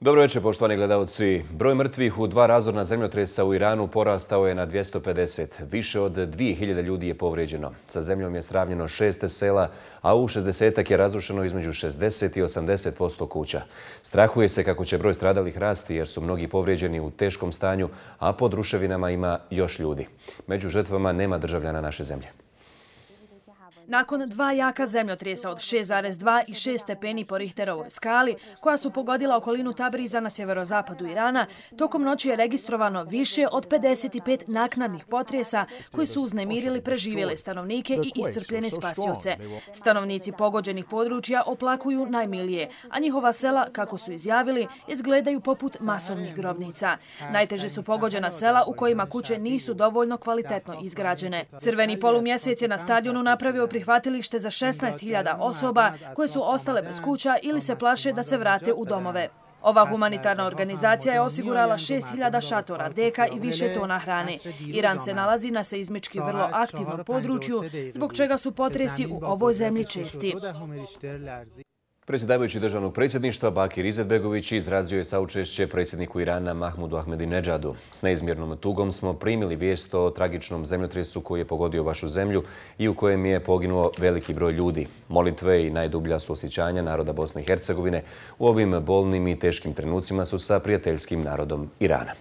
Dobro večer, poštovani gledalci. Broj mrtvih u dva razorna zemljotresa u Iranu porastao je na 250. Više od 2000 ljudi je povređeno. Sa zemljom je sravnjeno šeste sela, a u 60-ak je razrušeno između 60 i 80 posto kuća. Strahuje se kako će broj stradalih rasti jer su mnogi povređeni u teškom stanju, a pod ruševinama ima još ljudi. Među žrtvama nema državljana naše zemlje. Nakon dva jaka zemljotresa od 6,2 i 6 stepeni po Richterovoj skali, koja su pogodila okolinu Tabriza na sjeverozapadu Irana, tokom noći je registrovano više od 55 naknadnih potresa koji su uznemirili preživjele stanovnike i iscrpljene spasioce. Stanovnici pogođenih područja oplakuju najmilije, a njihova sela, kako su izjavili, izgledaju poput masovnih grobnica. Najteže su pogođena sela u kojima kuće nisu dovoljno kvalitetno izgrađene. Crveni polumjesec je na stadionu napravio prihvatilište za 16.000 osoba koje su ostale bez kuća ili se plaše da se vrate u domove. Ova humanitarna organizacija je osigurala 6.000 šatora, deka i više tona hrane. Iran se nalazi na seizmički vrlo aktivnom području, zbog čega su potresi u ovoj zemlji česti. Predsjedavajući državnog predsjedništva Bakir Izetbegović izrazio je saučešće predsjedniku Irana Mahmudu Ahmedinejadu. S neizmjernom tugom smo primili vijest o tragičnom zemljotresu koji je pogodio vašu zemlju i u kojem je poginuo veliki broj ljudi. Molitve i najdublja su osjećanja naroda Bosne i Hercegovine u ovim bolnim i teškim trenucima su sa prijateljskim narodom Irana.